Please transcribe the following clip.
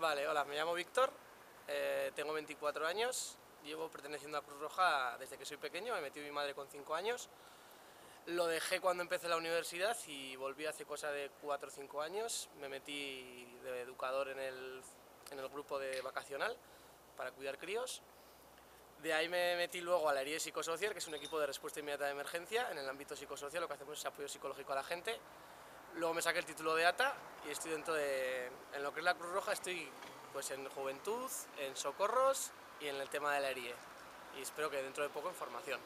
Vale, hola, me llamo Víctor, eh, tengo 24 años, llevo perteneciendo a Cruz Roja desde que soy pequeño, me metí mi madre con 5 años. Lo dejé cuando empecé la universidad y volví hace cosa de 4 o 5 años. Me metí de educador en el, en el grupo de vacacional para cuidar críos. De ahí me metí luego a la herida psicosocial, que es un equipo de respuesta inmediata de emergencia. En el ámbito psicosocial lo que hacemos es apoyo psicológico a la gente. Luego me saqué el título de ATA y estoy dentro de... Lo que es la Cruz Roja estoy pues en juventud, en socorros y en el tema de la herida. Y espero que dentro de poco en formación.